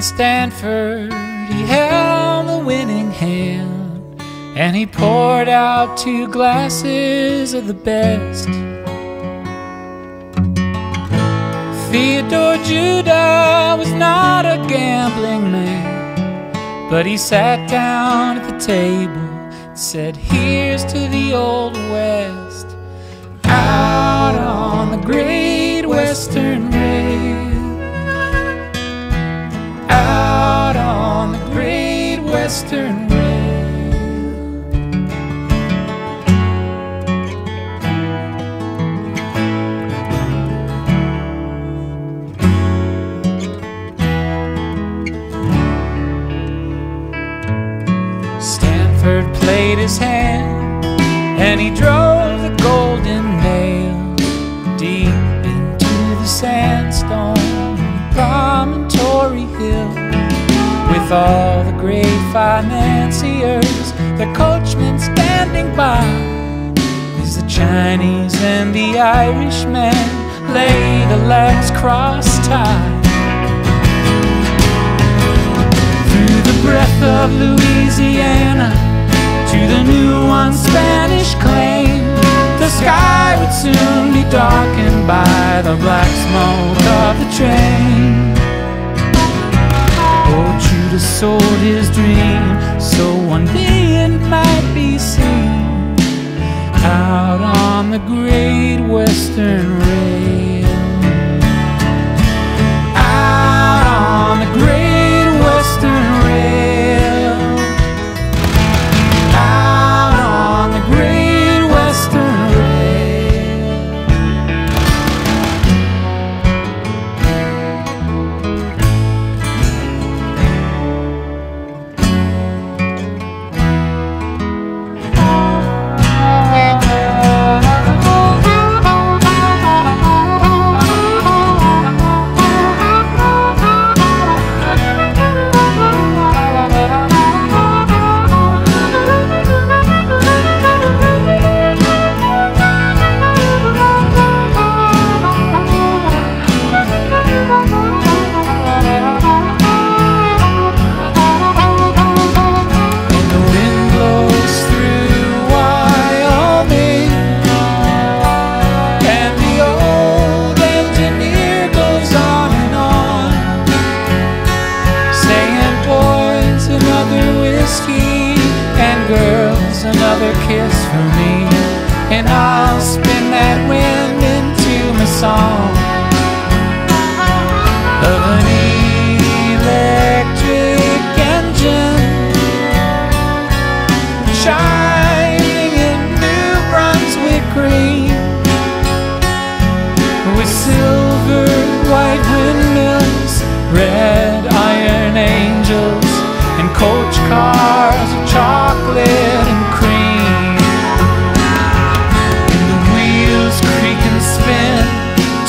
Stanford, he held the winning hand, and he poured out two glasses of the best. Theodore Judah was not a gambling man, but he sat down at the table and said, Here's to the Old West, out on the Great Western Western Stanford played his hand and he drove financiers, the coachman standing by. is the Chinese and the Irishman lay the legs cross-tied. Through the breath of Louisiana to the new one Spanish claim, the sky would soon be darkened by the black smoke of the train. Sold his dream so one day it might be seen out on the great western rail. another kiss for me And I'll spin that wind into my song Of an electric engine Shining in New Brunswick green With silver white windmills Red And coach cars of chocolate And cream. And the wheels creak and spin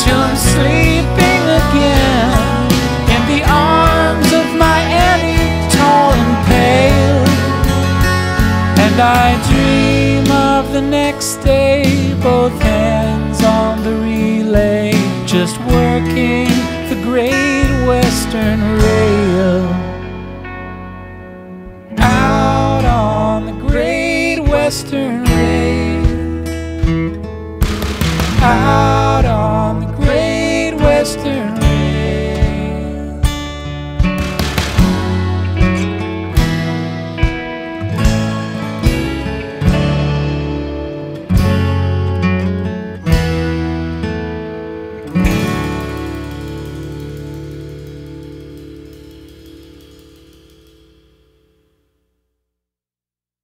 till I'm sleeping again. In the arms of my Annie, tall and pale. And I dream of the next day, both hands on the relay, just working the Great Western Rail. Western Rail. Out ah.